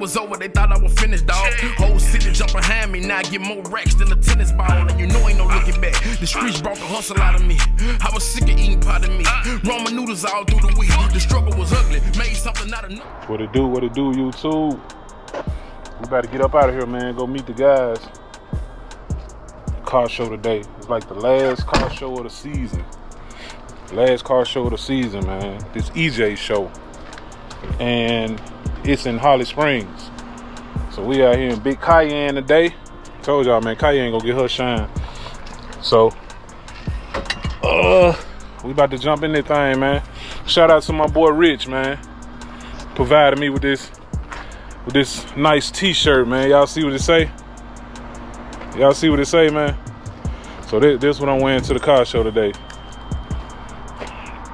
was over, they thought I was finished, dog. Whole city jump behind me, now I get more racks than a tennis ball. And you know ain't no looking back. The streets brought the hustle out of me. I was sick of eating pot of me. Ramen noodles all through the week. The struggle was ugly, made something out of nothing. What it do, what it do, YouTube? We about to get up out of here, man. Go meet the guys. Car show today. It's like the last car show of the season. Last car show of the season, man. This EJ show. And it's in Holly Springs. So we out here in Big Cayenne today. Told y'all, man, Cayenne gonna get her shine. So, uh, we about to jump in that thing, man. Shout out to my boy Rich, man. Provided me with this with this nice t-shirt, man. Y'all see what it say? Y'all see what it say, man? So this, this what I'm wearing to the car show today.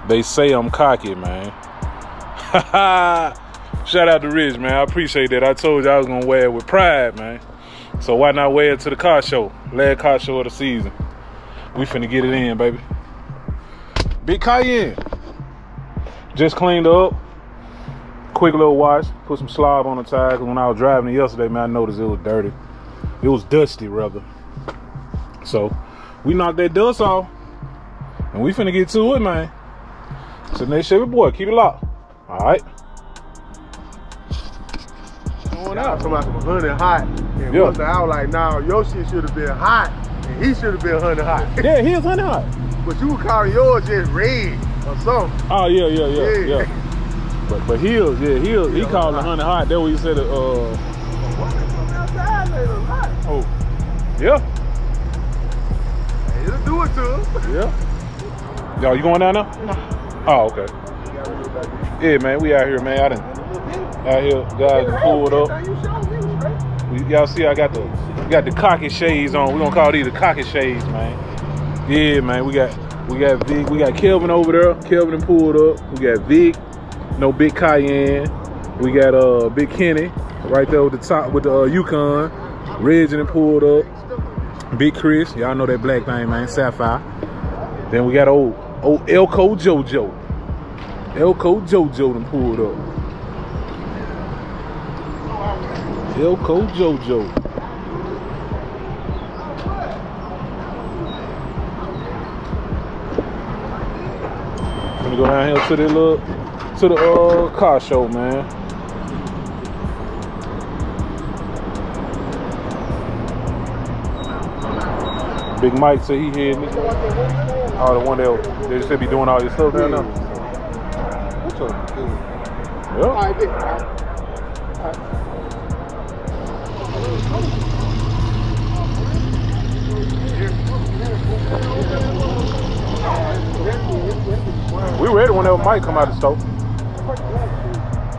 They say I'm cocky, man. Shout out to Rich, man. I appreciate that. I told you I was gonna wear it with pride, man. So why not wear it to the car show? Last car show of the season. We finna get it in, baby. Big Cayenne. Just cleaned up. Quick little wash. Put some slob on the tires. When I was driving it yesterday, man, I noticed it was dirty. It was dusty, rather. So we knocked that dust off. And we finna get to it, man. So next Chevy boy, keep it locked. All right. Going out. Talking about some honey hot. And Yeah. once I was like, nah, your shit should have been hot. And he should have been honey hot. Yeah, he was honey hot. but you were calling yours just red or something. Oh yeah, yeah, yeah, Yeah. yeah. But but heels, yeah, heels. He Yeah, called it hot. honey hot. That what he said. Uh, Why they come outside later hot? oh, yeah, Hey, it'll do it to him. yeah. Yo, you going down now? Oh, okay. Yeah, man, we out here, man. I done out here, guys pulled up. You showed me was straight. We- Y'all see, I got the got the cocky shades on. We gonna call these the cocky shades, man. Yeah, man. We got we got Vic, we got Kelvin over there. Kelvin pulled up. We got Vic, no Big Cayenne. We got uh Big Kenny right there with the top with the uh, Yukon. Done pulled up. Big Chris, y'all know that black thing, man. Sapphire. Then we got old old Elko JoJo. Elko JoJo done pulled up. Elko JoJo. Gonna go down here to the little to the uh car show, man. Big Mike said he here. Oh, the one that they should be doing all this stuff down there. What's up? Yeah. We ready whenever Mike come out the store.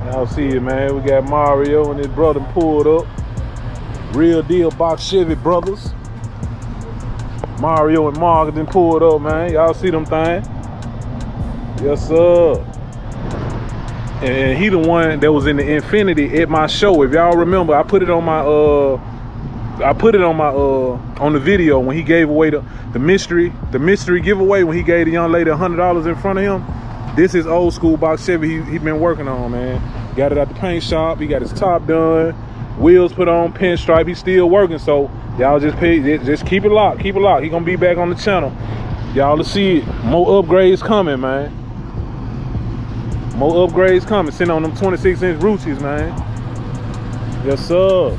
Y'all see it, man. We got Mario and his brother pulled up. Real deal box Chevy brothers. Mario and Mark then pulled up, man. Y'all see them thing? Yes, sir. And he the one that was in the Infiniti at my show. If y'all remember, I put it on my uh I put it on my uh on the video when he gave away the, the mystery the mystery giveaway when he gave the young lady a hundred dollars in front of him. This is old school box Chevy he he been working on, man. Got it at the paint shop. He got his top done, wheels put on, pinstripe. He's still working, so y'all just pay just- keep it locked, keep it locked. He gonna be back on the channel. Y'all to see it. More upgrades coming, man. More upgrades coming. Sitting on them 26 inch Ruccis, man. Yes, sir.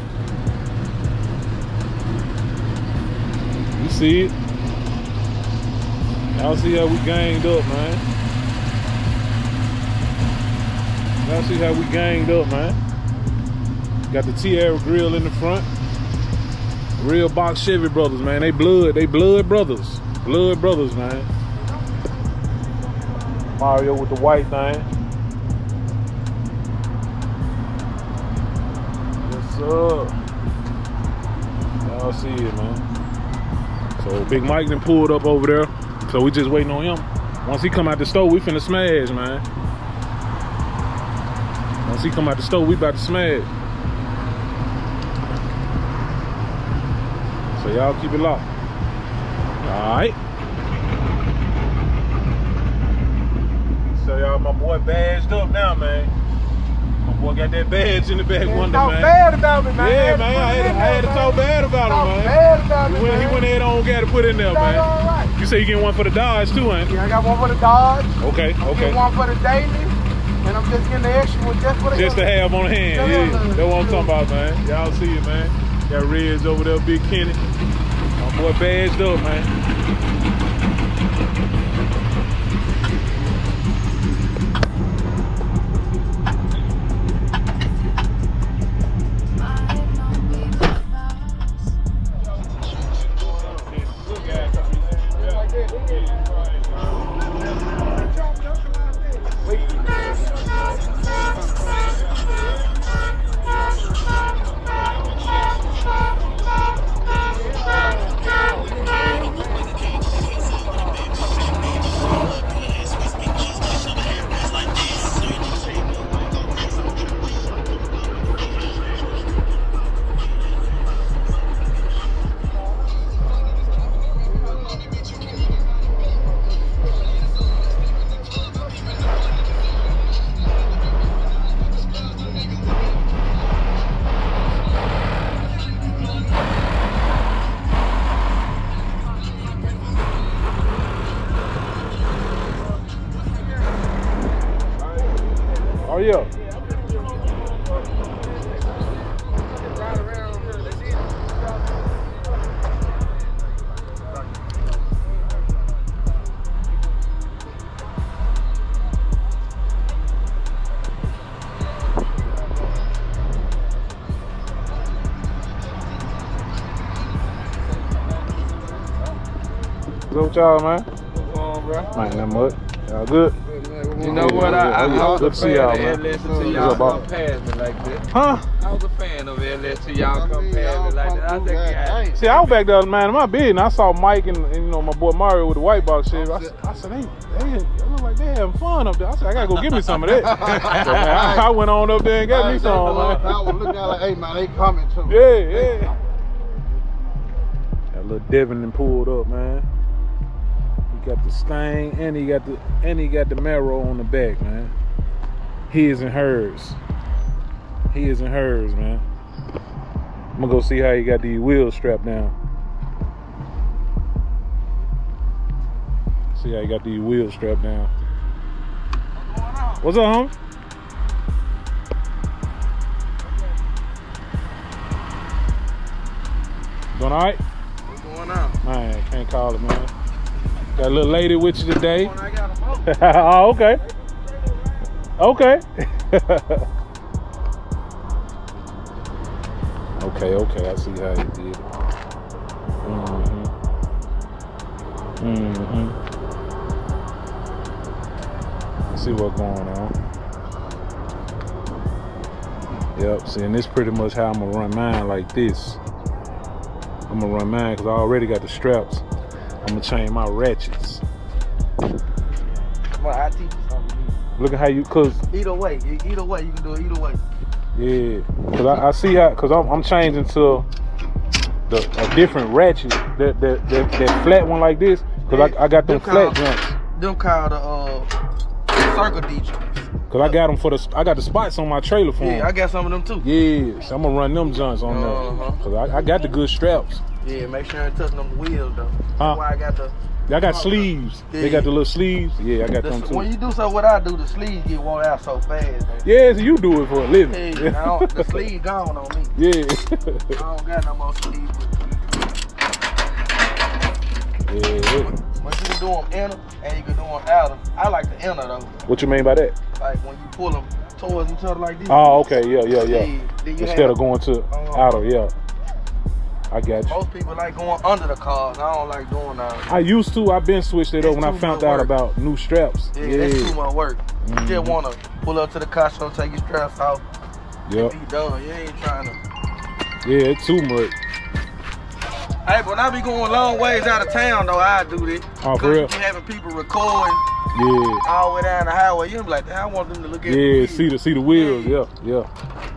You see it? Y'all see how we ganged up, man. Y'all see how we ganged up, man. Got the Sierra grill in the front. Real box Chevy brothers, man. They blood, they blood brothers. Blood brothers, man. Mario with the white thing. Sir. Y'all see it, man. So Big Mike then pulled up over there. So we just waiting on him. Once he come out the store, we finna smash, man. Once he come out the store, we about to smash. So y'all keep it locked. Alright. So y'all, my boy badged up now, man. Boy got that badge in the back Man, window, talk man. bad about me, man. Yeah, man. I had, to, I had to talk bad about him, man. bad about He me, went, he man. went ahead on got to put in there, man. all right. You say you getting one for the Dodge too, ain't you? Yeah, I got one for the Dodge. Okay, okay. one for the daily, and I'm just getting the extra one just for the Just to have on hand, yeah. That's what I'm talking about, man. Y'all see it, man. Got Reds over there, Big Kenny. My boy badged up, man. What's up with y'all, man? Man, that much. Y'all good? You know what? I, I, I was Good a to see fan y'all, of man. LS until y'all come past me like that. Huh? I was a fan of LS till y'all come past me like that. I think yeah. See, I was back there, man, in my bed, I saw Mike and, and, you know my boy Mario with the white box shit. I, said- I said, they, they, they look like they having fun up there. I said, I gotta go get me some of that. so, man, I, I went on up there and got me some, I was looking at like, hey man, they coming too. Yeah, yeah. That little Devin and pulled up, man. He got the stain and he got the and he got the marrow on the back, man. His and hers. His and hers, man. I'm gonna go see how he got the wheels strapped down. See how he got the wheels strapped down. What's up, homie? Doing all right? What's going on? Man, can't call it, man. Got a little lady with you today. I got a motor. oh, okay. Okay. okay, okay. I see how you did it. Mm-hmm. Mm-hmm. See what's going on. Yep, see, and this pretty much how I'm gonna run mine like this. I'm gonna run mine because I already got the straps. I'm gonna change my ratchets. Come on, I teach you something. Look at how you, cause Either way, either way, you can do it either way. Yeah, cause I, I see how, cause I'm, I'm changing to the a different ratchet, that that, that that flat one like this, cause I, I got them Them flat joints, Them called the uh, circle D joints. cause I got them for the I got the spots on my trailer for Yeah, I got some of them too. Yes, I'm gonna run them joints on Uh-huh. there, cause I, I got the good straps. Yeah, make sure ain't touching them wheels though. Huh? That's why I got the. I got sleeves. They got the little sleeves. Yeah, I got the them too. when you do so, what I do, the sleeves get worn out so fast. Man. Yeah, so you do it for a living. Hey, I the sleeve gone on me. yeah. I don't got no more sleeves. yeah. But you can do them inner and you can do them outer. I like the inner though. What you mean by that? Like when you pull them towards each other like this. Oh, okay. Yeah, yeah, yeah. Instead have- of going to Uh-huh. outer, yeah. I got you. Most people like going under the cars. I don't like doing that. I used to. I've been switched it over when I found out work. about new straps. Yeah, Yeah, that's too much work. You Mhm. just wanna pull up to the car show, take your straps off, Yep. be done. You ain't trying to. Yeah, it's too much. Hey, but when I be going long ways out of town though, I do this. Oh, for real? you be having people recording Yeah. all the way down the highway. You be like, I want them to look at Yeah, see the see the wheels. Yeah, yeah. And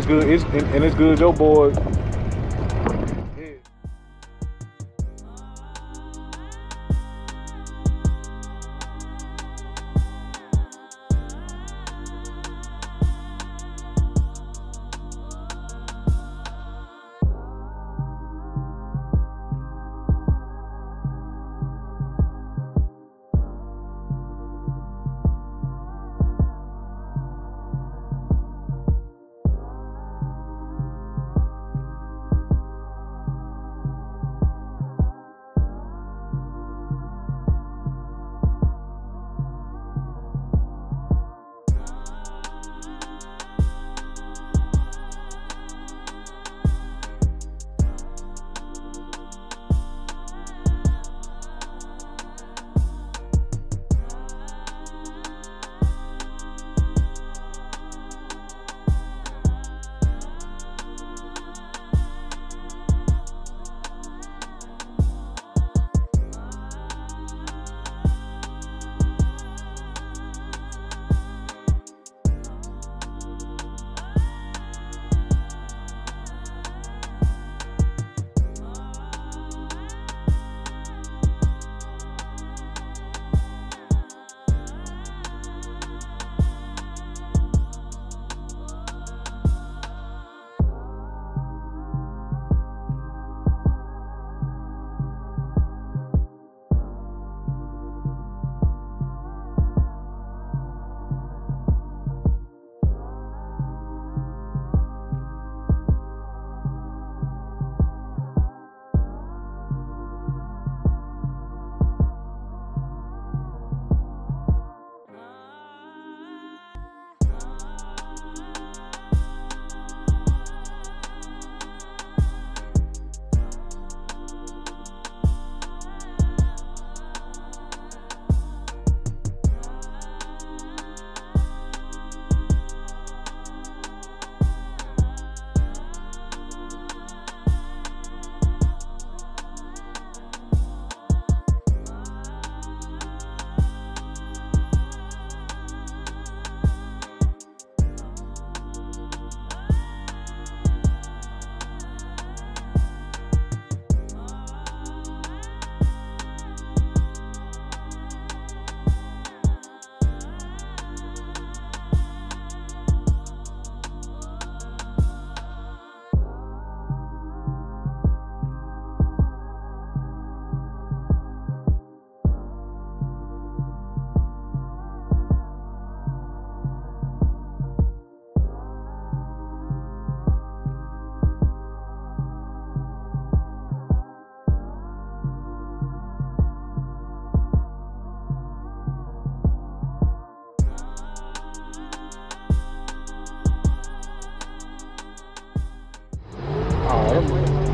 it's good. It's and, and it's good. Your boy.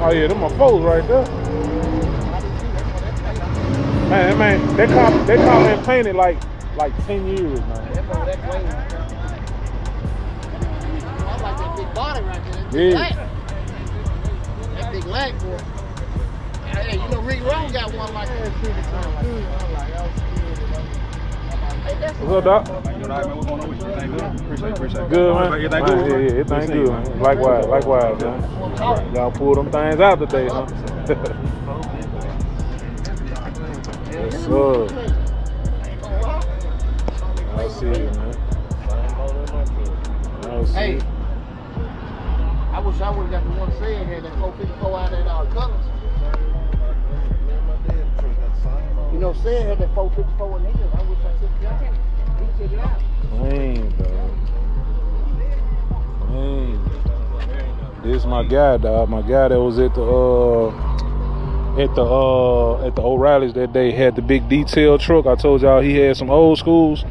Oh yeah, them my foes right there. Man, man, they call they call that painted like like ten years, man. I like that big body right there. That big Yeah. That big leg, boy. Hey, you know Rick Rowan got one like that. Hey, that's What's up, Doc? You know, man, what's going on with you? Everything good? Appreciate it, appreciate it. Good, man. Everything Man. Yeah, yeah, everything good, man. Likewise, likewise, man. Y'all pull them things out today, huh? yes, sir. I see you, man. I see Hey, you. I wish I would have got the one saying here that 454 out at our colors. You know, saying had that 454 in here. I wish I took. He took it out. Clean, dog. This my guy, dog. My guy that was at the uh at the uh at the O'Reilly's that day had the big detail truck. I told y'all he had some old schools.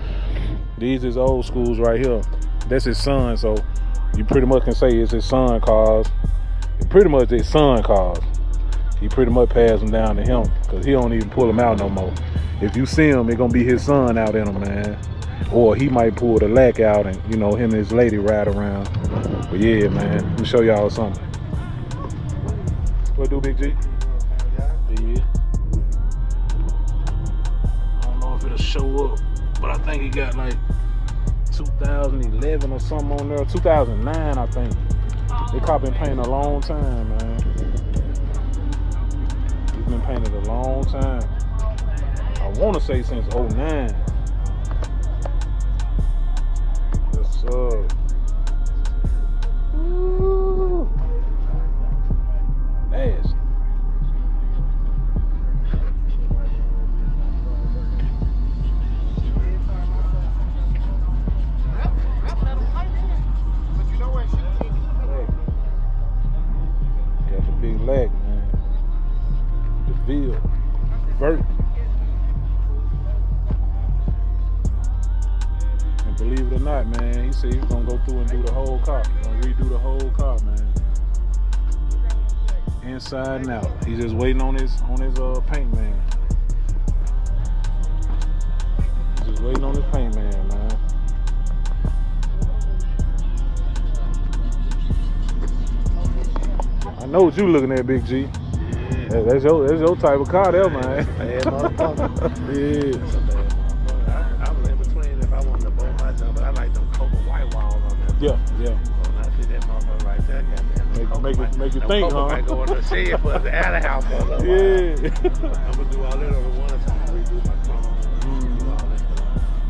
These is old schools right here. That's his son, so you pretty much can say it's his son cars. Pretty much his son cars. He pretty much passed them down to him because he don't even pull them out no more. If you see him, it gonna be his son out in them, man. Or he might pull the lack out and you know him and his lady ride around. But yeah, man, let me show y'all something. What do, Big G? Yeah. I don't know if it'll show up, but I think he got like 2011 or something on there. 2009, I think. This car been painted a long time, man. Been painted a long time. I want to say since 09. And out. He's just waiting on his on his uh paint man. He's just waiting on his paint man, man. I know what you looking at, Big G. That- That's your that's your type of car there, man. Yeah. Goddamn. them Make- cocoa make it- make you them think, cocoa huh? might go in the shed for the alley house for a little while. Yeah. I'm gonna do all that over one time, redo my car. Mm. Do all that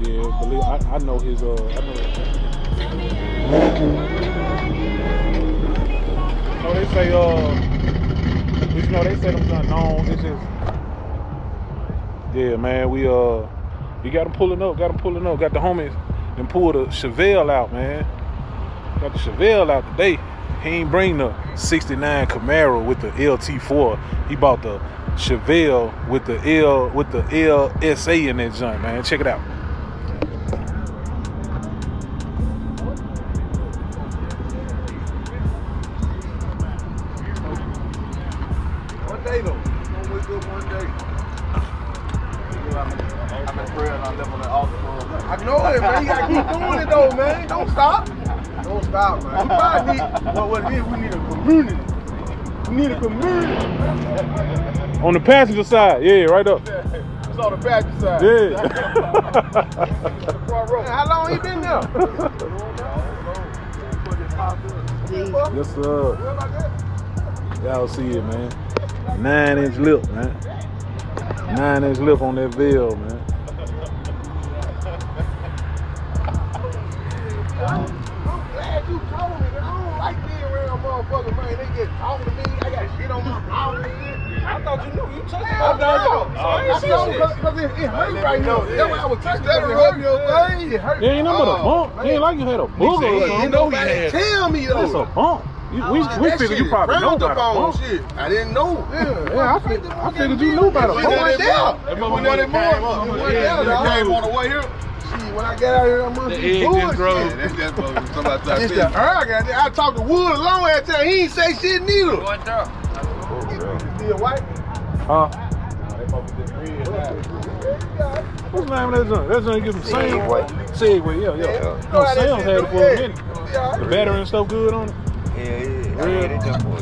yeah, believe I, I know his uh I know No, they say uh you know they say them not known. It's just Yeah, man, we uh we got them pulling up, got them pulling up, got the homies and pulled the Chevelle out, man. Got the Chevelle out today. He ain't bring the 69 Camaro with the LT4. He bought the Chevelle with the L with the LSA in that joint, man. Check it out. On the passenger side, yeah, right up. It's on the passenger side. Yeah. Front row. Man, how long he been there? yes, sir. Y'all see it, man. Nine inch lip, man. Nine inch lip on that veil, man. I'm glad you told me, man. I don't like being around motherfuckers, man. They get talking to me. I got shit on my mouth and shit. I thought you knew. You took it. Hell no. I ain't see shit. Because it, it hurt right now. That's why I was touching that. It hurt your thing. It hurt. Yeah, ain't nothing but a Oh, bump. man. It ain't like you had a booger or He something. know he had. Tell me though. It's a bump. You, we That we figured shit you probably know about a bump. shit. I didn't know. Yeah, Yeah, I figured, I figured you knew about a It bump. wasn't there. It motherfucker wasn't there came up. It wasn't Yeah, there, it came on the way here. When I got out here, I'm The gonna be just bullshit. drove. Yeah, that's that's what somebody tried It's the earth I. I talked to Wood a long ass time. He ain't say shit neither. What the? Still white? Huh? What's the name of that joint? That joint get some Segway. Segway, yeah, yeah. No, oh, Sam's had it for a minute. The battery and stuff good on it. Yeah, yeah. Yeah. I had it just for a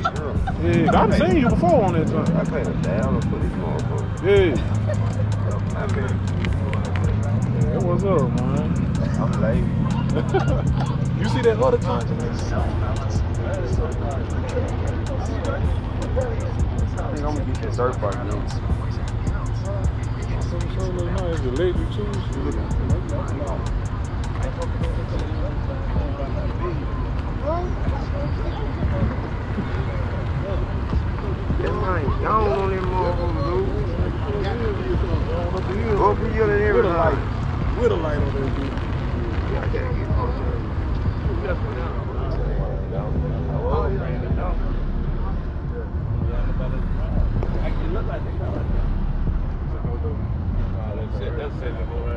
year. Yeah, I've seen you before on that joint. I paid a thousand for this motherfucker. Yeah. I mean, Yeah, what's up, man? I'm lazy. you see that other joint? I think I'm gonna get this dirt bike now. So, so look nice. The electric too. That man gone on that motherfucker, dude. Go for you and With a light. With a light on that dude. Yeah, I gotta get closer.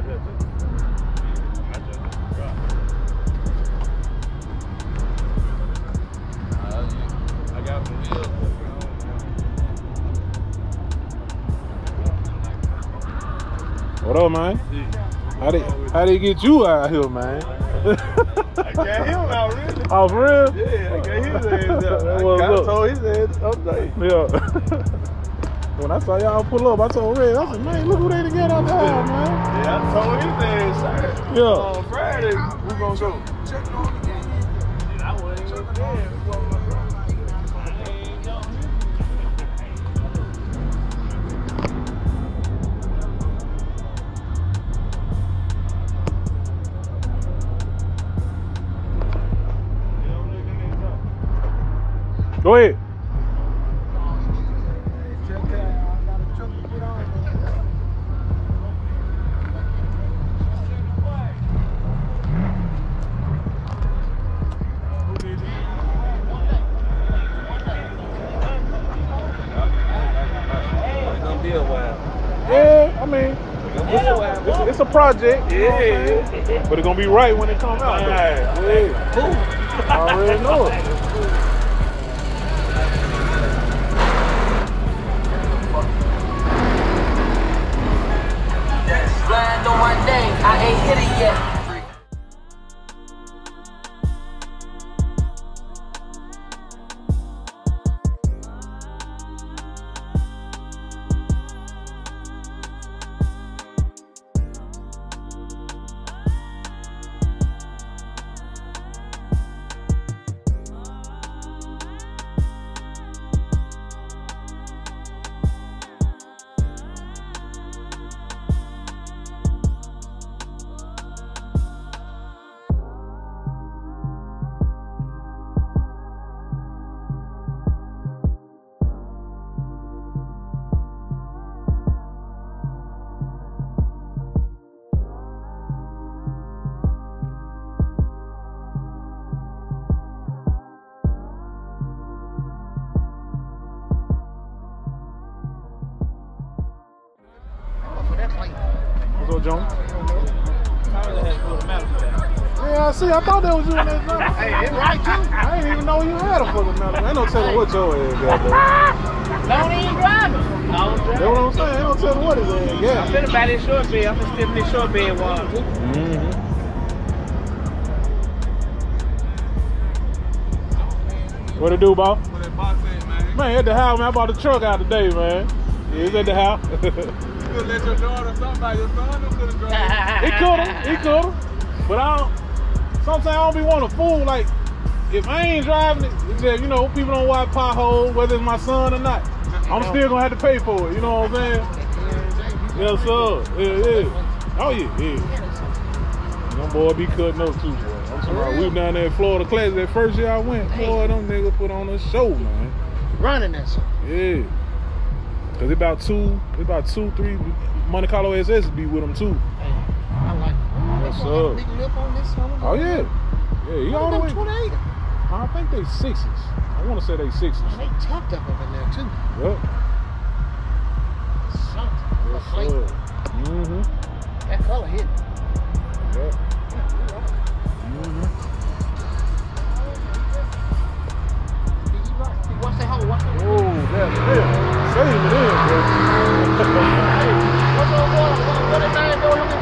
What up, man? How they how they get you out here, man? I got him out, really. oh, for real? Yeah, I got his ass out. I got told his ass update. Yeah. when I saw y'all pull up, I told Red, I said, man, look who they together out there, man. Yeah, I told his ass, sir. Yeah. On Friday, we gonna go check on I mean, It's a it's, it's a project. Yeah. But it's gonna be right when it comes out. though. Yeah. I already know it. Slide on my name, I ain't hit it yet. See. I thought that was you in this number. Hey, it's right too. I didn't even know you had a fucking medal. Ain't no telling what your ass got though. Don't even drive it. That's what I'm saying. Ain't no telling what his ass I'm got. finna buy this short bed. I'm finna step this short bed one. Mm-hmm. What it do, boss? What that box at, man? Man, at the house, man. I bought the truck out today, man. Yeah, it's at the house. You could let your daughter somebody, your son who could have drove. He could've, he could've. But I don't, sometimes I don't be wanting to fool. Like, if I ain't driving it, you know, people don't watch potholes, whether it's my son or not. I'm still gonna have to pay for it, you know what I'm saying? Yes, sir. Yeah, yeah. Oh, yeah, yeah. Them boy be cutting up too, boy. I'm about, we was down there in Florida class that first year I went. Boy, them niggas put on a show, man. Running that shit. Yeah. Cause it about two, it about two, three Monte Carlo SS be with them too. Hey, I like it. Yes, They gonna have sir. a Big lip on this one. Oh yeah. Yeah, he all the way. 28. I think they sixes. I want to say they sixes. They tucked up up in there too. Yep. Something. Yes, plate. Mm-hmm. That color hit. Yep. Mm-hmm. Watch that hole. Watch that hole. Oh, that's it. Save it in, bro. What's on what? What that man doing? Look at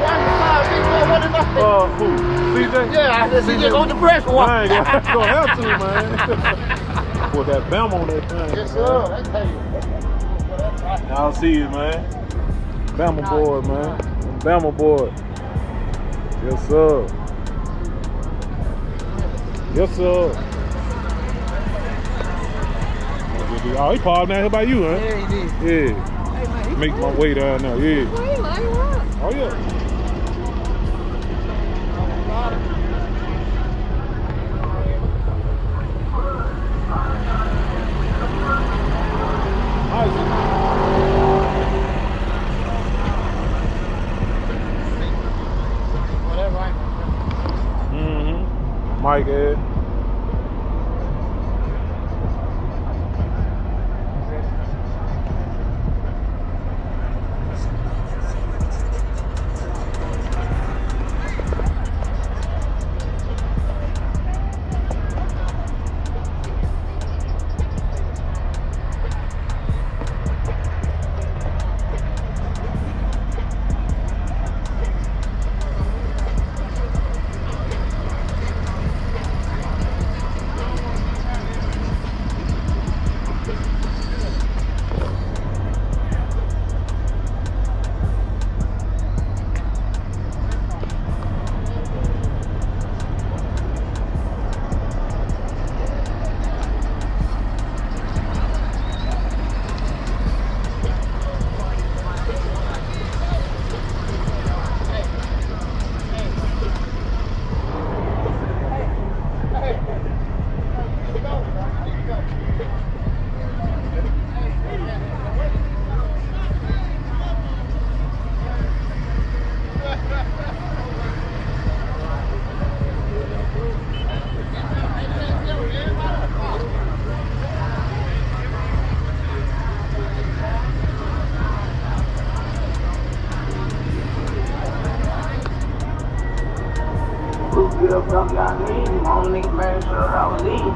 watching the uh, who? CJ? Yeah, I said, CJ, go to press one. I ain't gonna, have to, man. Put that bam on that thing. Yes, sir. You. Y'all see it, man. Bama boy, man. Bama boy. Yes, sir. Yes, sir. Oh, he parked down here by you, huh? Yeah, he did. Yeah. Make my way down there, yeah. Oh, yeah. Whatever. Mm-hmm. Mike Ed.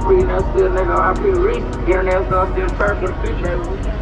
Free now still nigga, I feel rich. Internet stuff still trash with the fish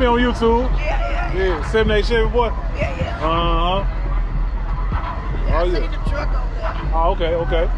yeah, yeah, yeah. I been on YouTube. Yeah, yeah, Yeah, seven eight Chevy boy. yeah, yeah. Uh huh. I Oh, see yeah. the truck over there. Oh, okay, okay.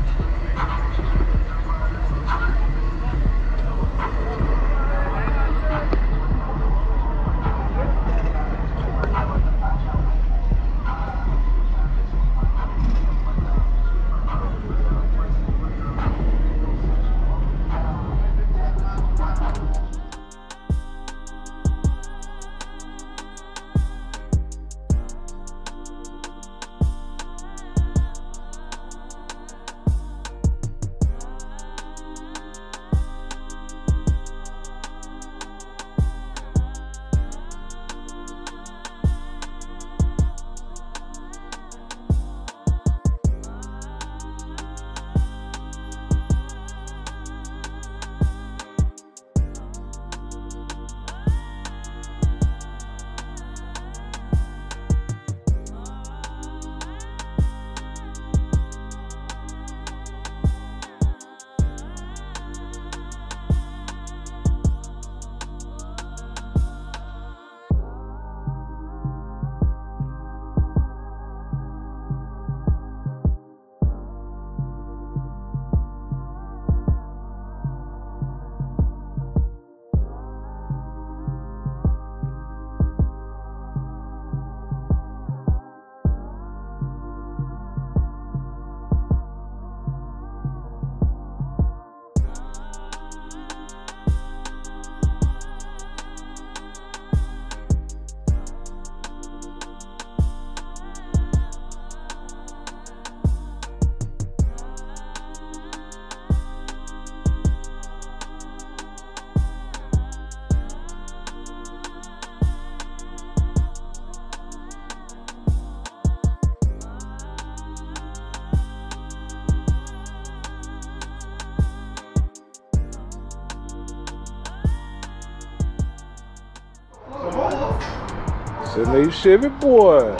Seven Chevy boy.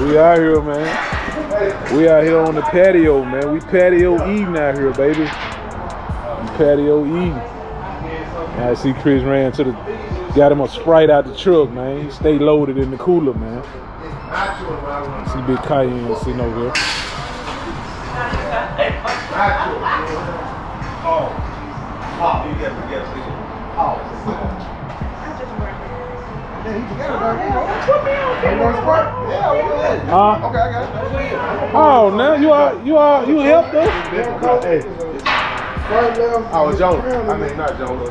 We out here, man. We out here on the patio, man. We patio eating out here, baby. We patio eating. I see Chris ran to the, got him a Sprite out the truck, man. He stay loaded in the cooler, man. See Big Cayenne sitting over here. Huh? Okay, I got it. Oh, now you are, you are, you helped us? Hey. Oh, Jones. I mean, not Jones.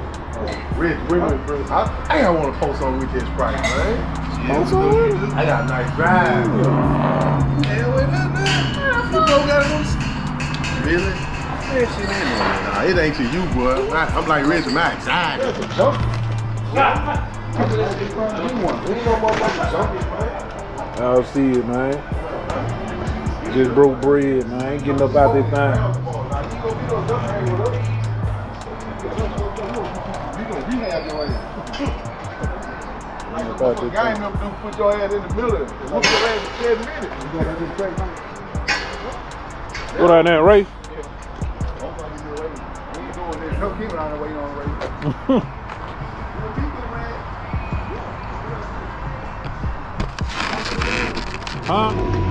Rich, bring me, bring. I, I ain't want to post on Rich his price, man. Post on? I got a nice drive. Hell, wait, nothing. You know, gotta Really? Man, shit ain't no- Nah, it ain't to you, boy. I, I'm like Rich, my anxiety. I'll see it, man. Just broke bread, man. Ain't getting up out this thing. About this Guy thing. ain't never do put your head in the middle of it. Whoop your ass in 10 minutes. What out there, Ray? We ain't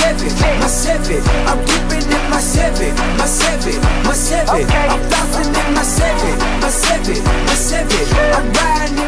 seven, my seven. I'm dipping in my seven, my seven, my seven. I'm bouncing in my seven, my seven, my seven. I'm riding.